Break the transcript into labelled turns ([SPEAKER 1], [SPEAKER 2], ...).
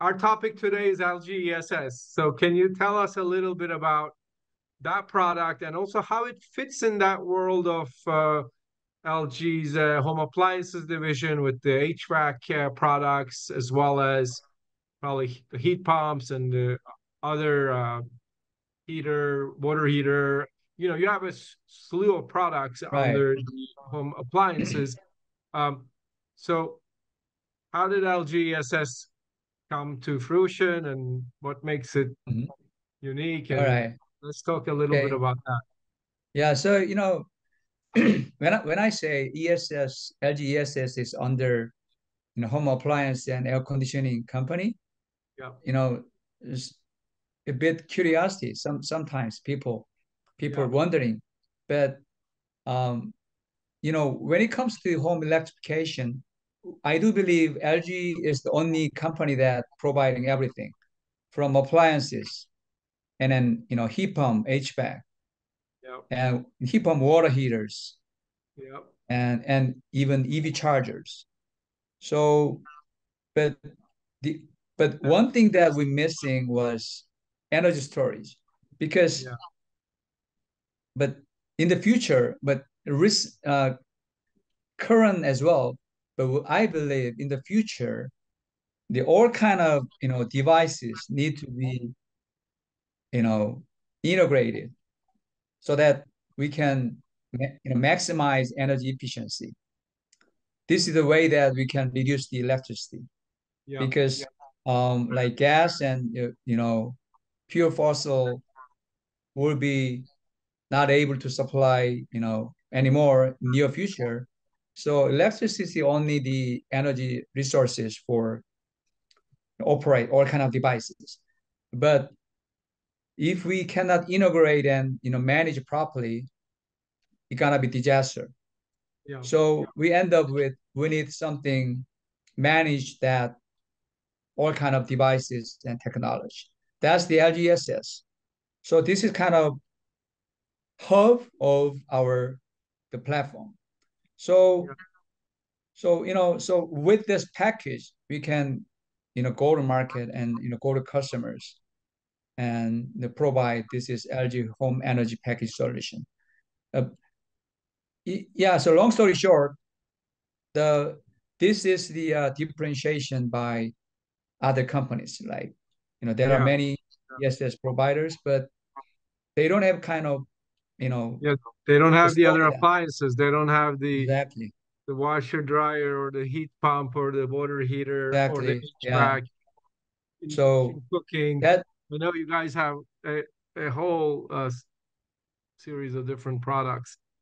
[SPEAKER 1] our topic today is LG ESS. So can you tell us a little bit about that product and also how it fits in that world of uh, LG's uh, home appliances division with the HVAC uh, products as well as probably the heat pumps and the other uh, heater, water heater. You know, you have a slew of products right. under the home appliances. Um, so, how did LG ESS come to fruition, and what makes it mm-hmm. unique? And All right. Let's talk a little okay. bit about that.
[SPEAKER 2] Yeah. So you know, when I, when I say ESS, LG ESS is under you know home appliance and air conditioning company. Yeah. You know, it's a bit curiosity. Some sometimes people people yeah. are wondering, but um, you know, when it comes to home electrification, I do believe LG is the only company that providing everything from appliances and then you know heat pump HVAC yep. and heat pump water heaters yep. and and even EV chargers. So but the but one thing that we're missing was energy storage because yeah. but in the future but risk uh, current as well but I believe in the future the all kind of you know devices need to be you know integrated so that we can you know maximize energy efficiency this is the way that we can reduce the electricity yeah. because yeah. um like gas and you know pure fossil will be not able to supply, you know, anymore near future. So electricity only the energy resources for operate all kind of devices. But if we cannot integrate and you know manage properly, it's gonna be disaster. Yeah. So we end up with we need something managed that all kind of devices and technology. That's the LG ESS. So this is kind of hub of our the platform. So yeah. so you know so with this package we can you know go to market and you know go to customers and provide this is LG home energy package solution. Uh, yeah. So long story short, the this is the uh, differentiation by other companies like you know, there yeah. are many ESS providers, but they don't have kind of, you know.
[SPEAKER 1] Yeah, they don't have the other appliances. They don't have the
[SPEAKER 2] exactly
[SPEAKER 1] the washer dryer or the heat pump or the water heater exactly. or the HVAC.
[SPEAKER 2] Yeah. So
[SPEAKER 1] cooking. That I know you guys have a, a whole uh, series of different products.